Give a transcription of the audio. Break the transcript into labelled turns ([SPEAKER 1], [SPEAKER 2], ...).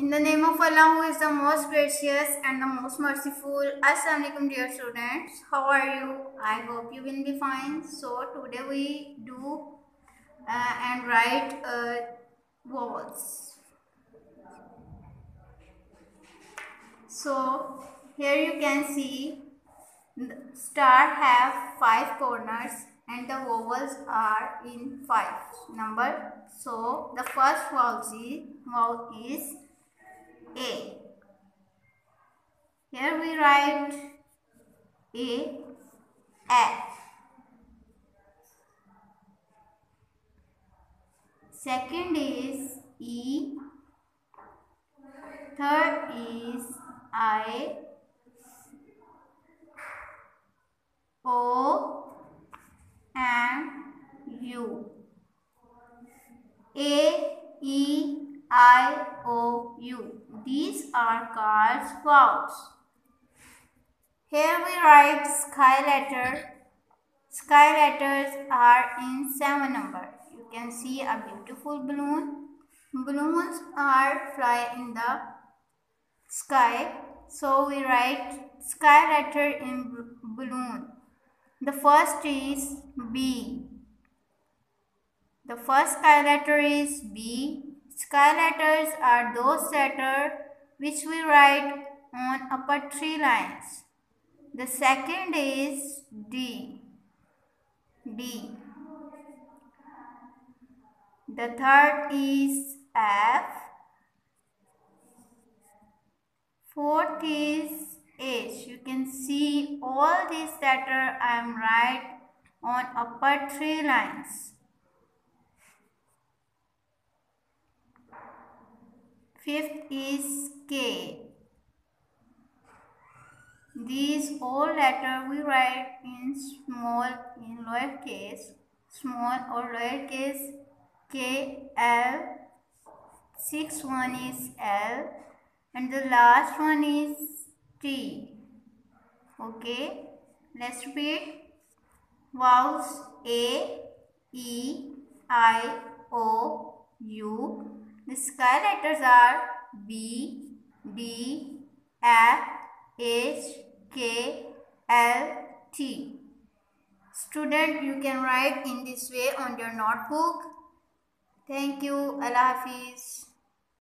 [SPEAKER 1] In the name of Allah who is the most gracious and the most merciful. Assalamualaikum dear students. How are you? I hope you will be fine. So today we do uh, and write uh, vowels. So here you can see the star have five corners and the vowels are in five number. So the first vowel is Here we write A, A. Second is E. Third is I. O and U. A, E, I, O, U. These are called vowels. Here we write sky letter. Sky letters are in 7 number. You can see a beautiful balloon. Balloons are fly in the sky. So we write sky letter in balloon. The first is B. The first sky letter is B. Sky letters are those letters which we write on upper three lines. The second is D. D. The third is F. Fourth is H. You can see all these letters I am write on upper three lines. Fifth is K. These all letters we write in small, in lowercase, small or lowercase K, L. six one is L. And the last one is T. Okay. Let's repeat. Vowels A, E, I, O, U. The sky letters are B, D, F, H, K, L, T. Student, you can write in this way on your notebook. Thank you. Allah Hafiz.